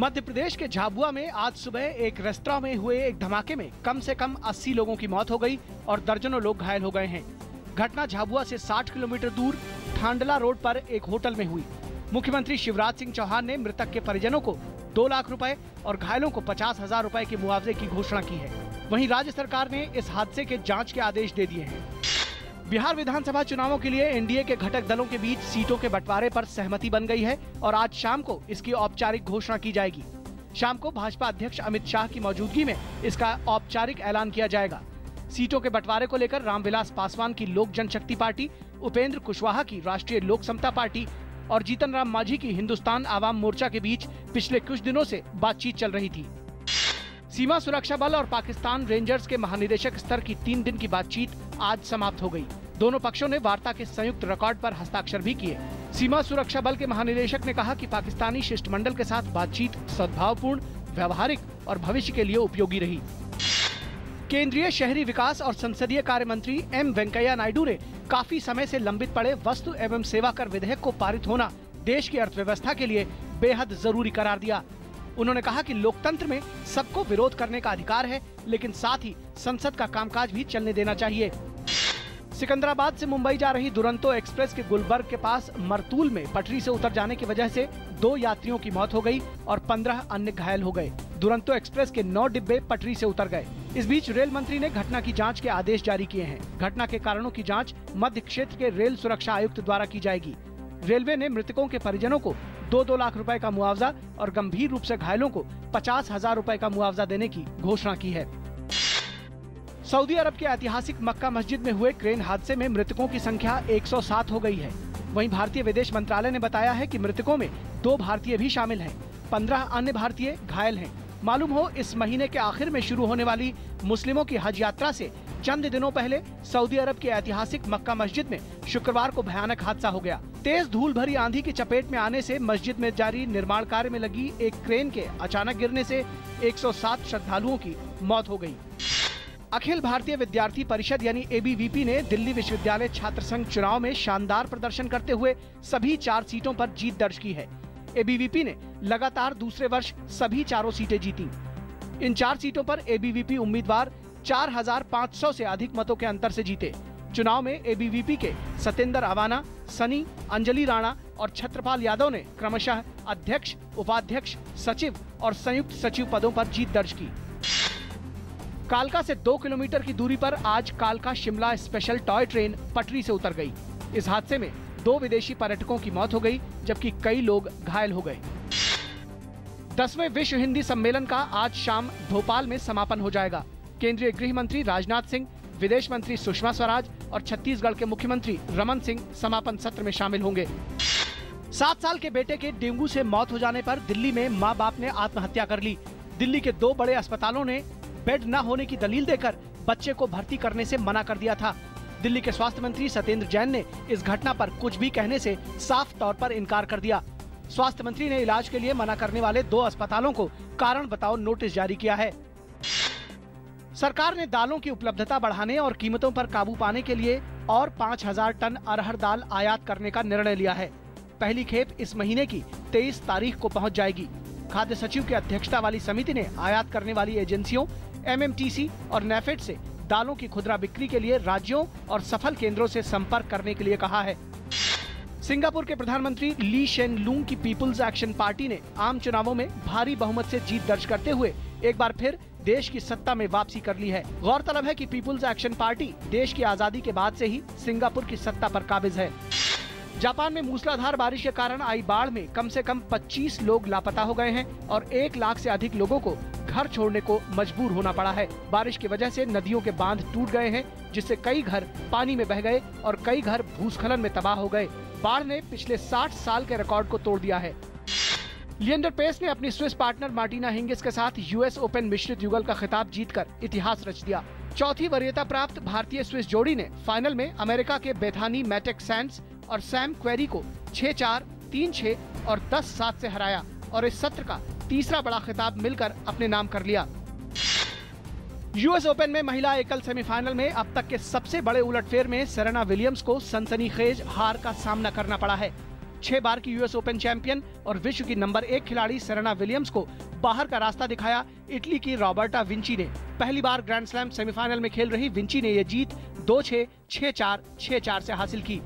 मध्य प्रदेश के झाबुआ में आज सुबह एक रेस्तरा में हुए एक धमाके में कम से कम 80 लोगों की मौत हो गई और दर्जनों लोग घायल हो गए हैं। घटना झाबुआ से 60 किलोमीटर दूर ठांडला रोड पर एक होटल में हुई। मुख्यमंत्री शिवराज सिंह चौहान ने मृतक के परिजनों को दो लाख रुपए और घायलों को पचास हज़ार रूपए के मुआवजे की घोषणा की है। वहीं राज्य सरकार ने इस हादसे के जाँच के आदेश दे दिए हैं। बिहार विधानसभा चुनावों के लिए एनडीए के घटक दलों के बीच सीटों के बंटवारे पर सहमति बन गई है और आज शाम को इसकी औपचारिक घोषणा की जाएगी। शाम को भाजपा अध्यक्ष अमित शाह की मौजूदगी में इसका औपचारिक ऐलान किया जाएगा। सीटों के बंटवारे को लेकर रामविलास पासवान की लोक जनशक्ति पार्टी, उपेंद्र कुशवाहा की राष्ट्रीय लोक समता पार्टी और जीतन राम मांझी की हिंदुस्तान आवाम मोर्चा के बीच पिछले कुछ दिनों से बातचीत चल रही थी। सीमा सुरक्षा बल और पाकिस्तान रेंजर्स के महानिदेशक स्तर की तीन दिन की बातचीत आज समाप्त हो गई। दोनों पक्षों ने वार्ता के संयुक्त रिकॉर्ड पर हस्ताक्षर भी किए। सीमा सुरक्षा बल के महानिदेशक ने कहा कि पाकिस्तानी शिष्टमंडल के साथ बातचीत सद्भावपूर्ण, व्यवहारिक और भविष्य के लिए उपयोगी रही। केंद्रीय शहरी विकास और संसदीय कार्य मंत्री एम वेंकैया नायडू ने काफ़ी समय से लंबित पड़े वस्तु एवं सेवा कर विधेयक को पारित होना देश की अर्थव्यवस्था के लिए बेहद ज़रूरी करार दिया। उन्होंने कहा कि लोकतंत्र में सबको विरोध करने का अधिकार है, लेकिन साथ ही संसद का कामकाज भी चलने देना चाहिए। सिकंदराबाद से मुंबई जा रही दुरंतो एक्सप्रेस के गुलबर्ग के पास मरतूल में पटरी से उतर जाने की वजह से दो यात्रियों की मौत हो गई और पंद्रह अन्य घायल हो गए। दुरंतो एक्सप्रेस के नौ डिब्बे पटरी से उतर गए। इस बीच रेल मंत्री ने घटना की जाँच के आदेश जारी किए हैं। घटना के कारणों की जाँच मध्य क्षेत्र के रेल सुरक्षा आयुक्त द्वारा की जाएगी। रेलवे ने मृतकों के परिजनों को दो दो लाख रुपए का मुआवजा और गंभीर रूप से घायलों को पचास हज़ार रूपए का मुआवजा देने की घोषणा की है। सऊदी अरब के ऐतिहासिक मक्का मस्जिद में हुए क्रेन हादसे में मृतकों की संख्या 107 हो गई है वहीं भारतीय विदेश मंत्रालय ने बताया है कि मृतकों में दो भारतीय भी शामिल हैं। पंद्रह अन्य भारतीय घायल हैं। मालूम हो, इस महीने के आखिर में शुरू होने वाली मुस्लिमों की हज यात्रा से चंद दिनों पहले सऊदी अरब के ऐतिहासिक मक्का मस्जिद में शुक्रवार को भयानक हादसा हो गया तेज धूल भरी आंधी की चपेट में आने से मस्जिद में जारी निर्माण कार्य में लगी एक क्रेन के अचानक गिरने से 107 श्रद्धालुओं की मौत हो गई। अखिल भारतीय विद्यार्थी परिषद यानी एबीवीपी ने दिल्ली विश्वविद्यालय छात्र संघ चुनाव में शानदार प्रदर्शन करते हुए सभी चार सीटों पर जीत दर्ज की है। एबीवीपी ने लगातार दूसरे वर्ष सभी चारों सीटें जीती। इन चार सीटों पर एबीवीपी उम्मीदवार 4,500 से अधिक मतों के अंतर से जीते। चुनाव में एबीवीपी के सतेंद्र अवाना सनी अंजलि राणा और छत्रपाल यादव ने क्रमशः अध्यक्ष उपाध्यक्ष सचिव और संयुक्त सचिव पदों पर जीत दर्ज की। कालका से दो किलोमीटर की दूरी पर आज कालका शिमला स्पेशल टॉय ट्रेन पटरी से उतर गई। इस हादसे में दो विदेशी पर्यटकों की मौत हो गई, जबकि कई लोग घायल हो गए। दसवें विश्व हिंदी सम्मेलन का आज शाम भोपाल में समापन हो जाएगा। केंद्रीय गृह मंत्री राजनाथ सिंह, विदेश मंत्री सुषमा स्वराज और छत्तीसगढ़ के मुख्यमंत्री रमन सिंह समापन सत्र में शामिल होंगे। सात साल के बेटे के डेंगू से मौत हो जाने पर दिल्ली में माँ बाप ने आत्महत्या कर ली। दिल्ली के दो बड़े अस्पतालों ने बेड न होने की दलील देकर बच्चे को भर्ती करने से मना कर दिया था। दिल्ली के स्वास्थ्य मंत्री सत्येंद्र जैन ने इस घटना पर कुछ भी कहने से साफ़ तौर पर इनकार कर दिया। स्वास्थ्य मंत्री ने इलाज के लिए मना करने वाले दो अस्पतालों को कारण बताओ नोटिस जारी किया है। सरकार ने दालों की उपलब्धता बढ़ाने और कीमतों पर काबू पाने के लिए और 5000 टन अरहर दाल आयात करने का निर्णय लिया है। पहली खेप इस महीने की 23 तारीख को पहुँच जाएगी। खाद्य सचिव की अध्यक्षता वाली समिति ने आयात करने वाली एजेंसियों एमएमटीसी और नेफेड से दालों की खुदरा बिक्री के लिए राज्यों और सफल केंद्रों से संपर्क करने के लिए कहा है। सिंगापुर के प्रधानमंत्री ली शेन लूंग की पीपुल्स एक्शन पार्टी ने आम चुनावों में भारी बहुमत से जीत दर्ज करते हुए एक बार फिर देश की सत्ता में वापसी कर ली है। गौरतलब है कि पीपुल्स एक्शन पार्टी देश की आज़ादी के बाद से ही सिंगापुर की सत्ता पर काबिज है। जापान में मूसलाधार बारिश के कारण आई बाढ़ में कम से कम 25 लोग लापता हो गए हैं और एक लाख से अधिक लोगों को घर छोड़ने को मजबूर होना पड़ा है। बारिश की वजह से नदियों के बाँध टूट गए हैं, जिससे कई घर पानी में बह गए और कई घर भूस्खलन में तबाह हो गए। बाढ़ ने पिछले 60 साल के रिकॉर्ड को तोड़ दिया है। लिएंडर पेस ने अपनी स्विस पार्टनर मार्टिना हिंगिस के साथ यूएस ओपन मिश्रित युगल का खिताब जीतकर इतिहास रच दिया। चौथी वरीयता प्राप्त भारतीय स्विस जोड़ी ने फाइनल में अमेरिका के बेथानी मैटेक सैंड्स और सैम क्वेरी को छह चार, तीन छह और दस सात से हराया और इस सत्र का तीसरा बड़ा खिताब मिलकर अपने नाम कर लिया। यूएस ओपन में महिला एकल सेमीफाइनल में अब तक के सबसे बड़े उलटफेर में सेरेना विलियम्स को सनसनीखेज हार का सामना करना पड़ा है। छह बार की यूएस ओपन चैंपियन और विश्व की नंबर एक खिलाड़ी सेरेना विलियम्स को बाहर का रास्ता दिखाया इटली की रॉबर्टा विंची ने। पहली बार ग्रैंड स्लैम सेमीफाइनल में खेल रही विंची ने यह जीत दो छह छह चार छह चार से हासिल की।